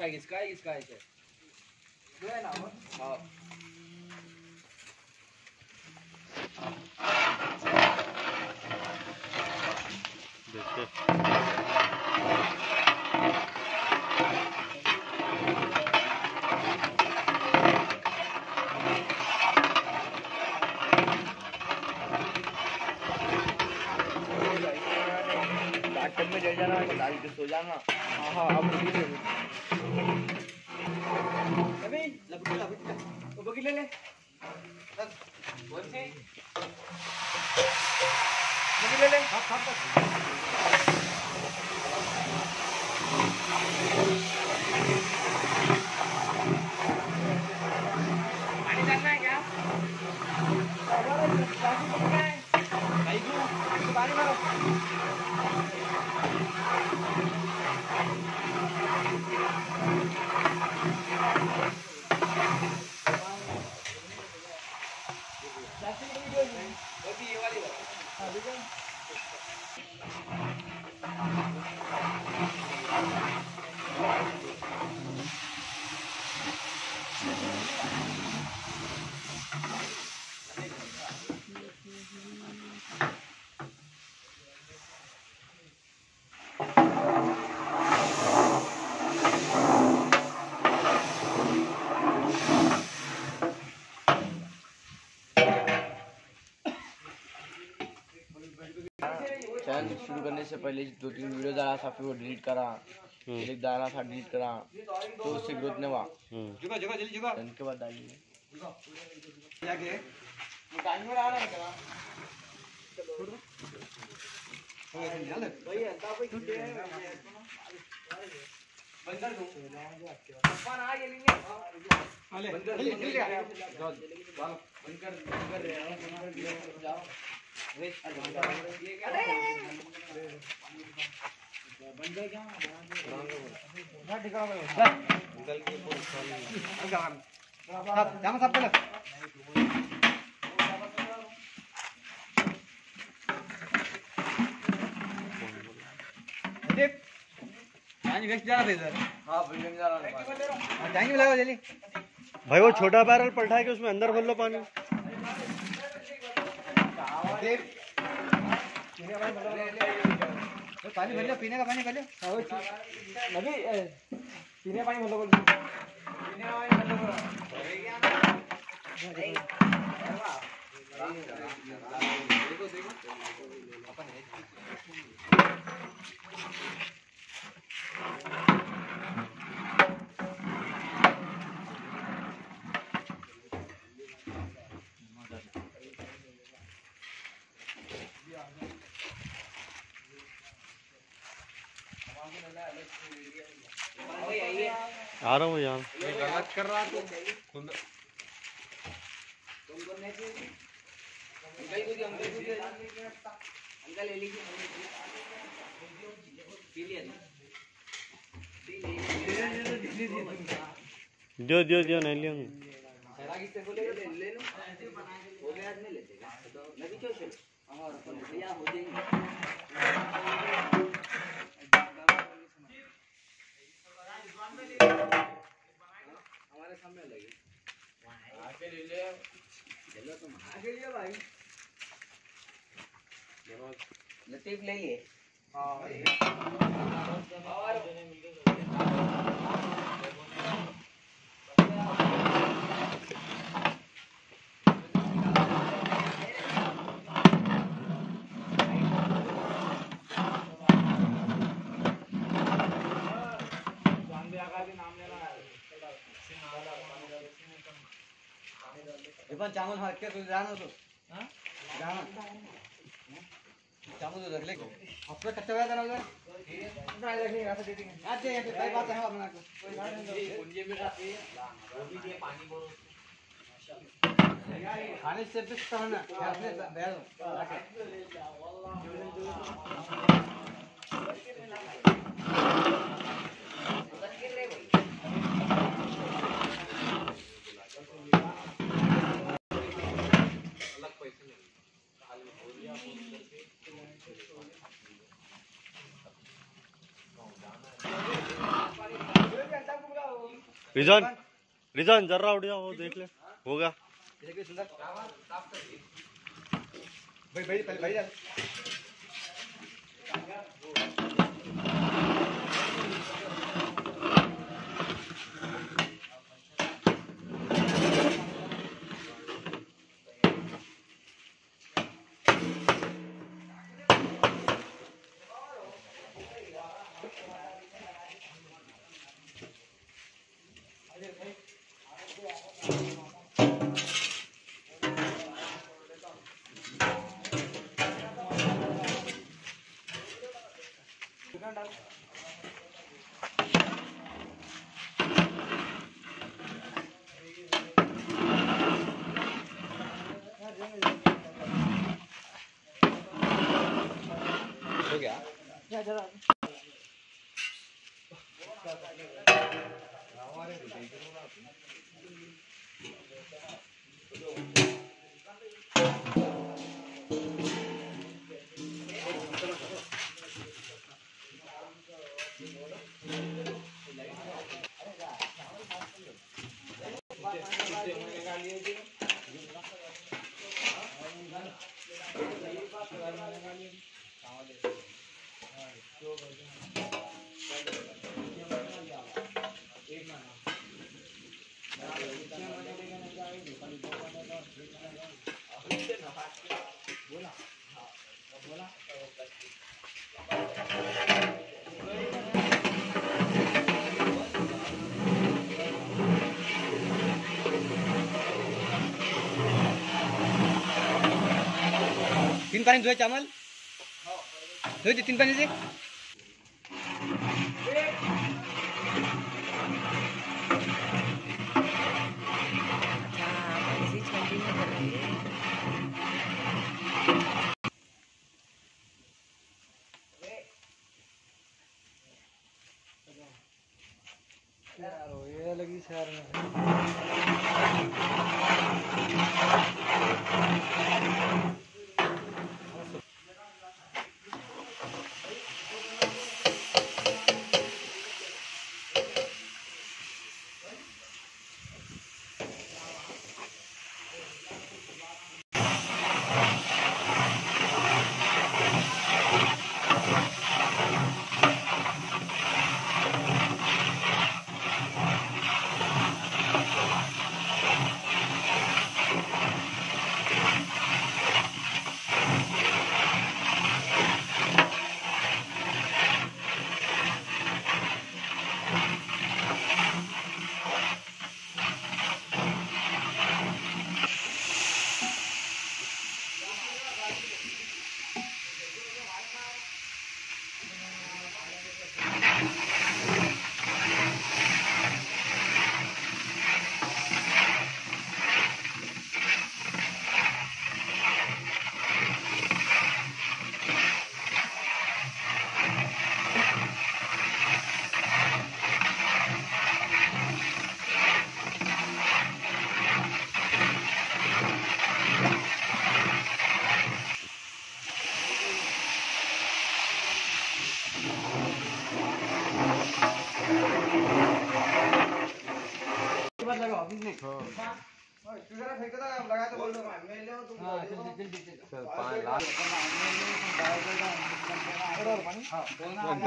अच्छा है किसका है किसका है इसे। दो है ना हाँ। में चल जाना दाल सो जाना। हाँ हाँ अब ठीक है। अबे लपट लपट वो बगी ले ले कौन सी बगी ले ले हाँ हाँ पानी डालना है क्या भाई को पानी मारो चैनल शुरू करने से पहले दो तीन वीडियो डाला था फिर वो डिलीट करा एक डाला था डिलीट करा तो उससे ग्रोथ नहीं हुआ। हम्म। जुगा जल्दी जुगा तो इनके बाद डालिए जाके। जामा साफ़ कर दीप पानी वेस्ट जा रहा इधर हाँ जाएँगे भाई वो छोटा बैरल पलटा के उसमें अंदर भर लो पानी। पानी भर लो पीने का पानी भर लो नबी पीने पानी भर लो पीने का पानी भर लो। आ रहा हूँ यार। गलत कर रहा तू। खुद दियो दियो दियो नहीं लियो हमारे सामने लगी आके ले ले। चलो तुम आके लिए भाई देखो लतीफ ले लिए इरफान चावल हर के तू जानो तो हाँ जानो चावल तो रख ले अपना कच्चा हुआ करा उधर ना रखने ऐसे दे देंगे आज ये पे कई बात है अपना को कोई बात नहीं पुंजे में रखे वो भी पानी भरो खाने से बिस्तर ना अपने बैठ रिजन रिजन जर्रा उठ जाओ देख ले होगा। भाई भाई पहले भाई तीन पाणी धुवायचे आम्हाला धुवायचे तीन पाण्याचे ये लगी शहर में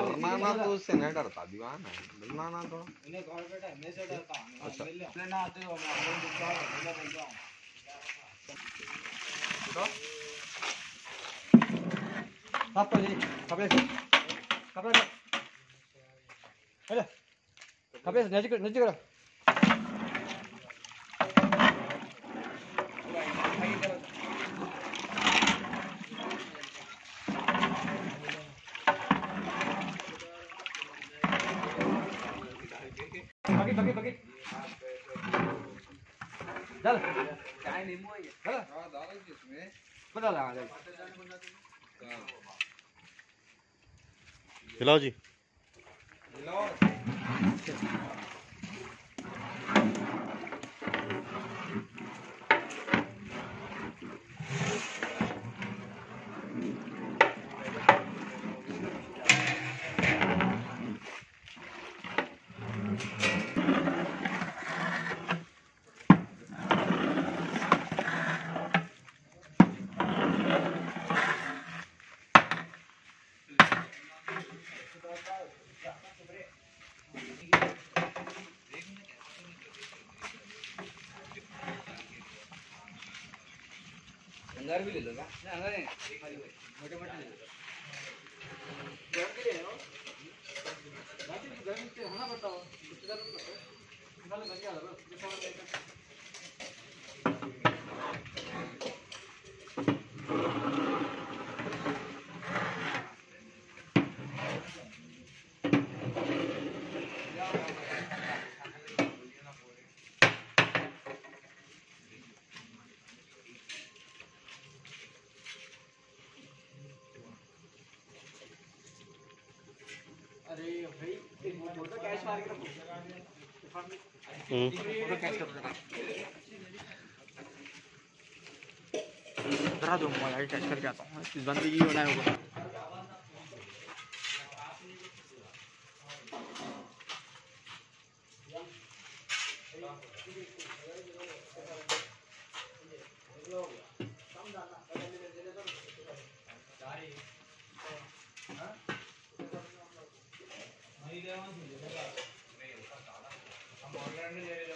डरना ना तो उससे नहीं डरता दीवाना है डरना ना तो कर लीजिए कपड़े से कपड़े से हेलो कपड़े से नज़दीक नज़दीक करो बकेट बकेट बकेट चल काय नींबू है चल बता लगा चल खिलाओ जी अंगार भी ले लो क्या नहीं, अंदर नहीं, खाली वही, मोटे मोटे ले लो। गर्म के लिए है वो। गर्म के- गर्म के पड़ता हो, उससे गर्म पड़ता है। निकालो, बन गया बस, ये सामान लेकर। अरे भाई एक फ़ोटो कैश मार के रखो हम्म। फ़ोटो कैश कर देना जरा दो मोबाइल कैश करके आता हूँ इस बंदी की बनाए होगा Hello. 那个没有干啥了，旁边那个。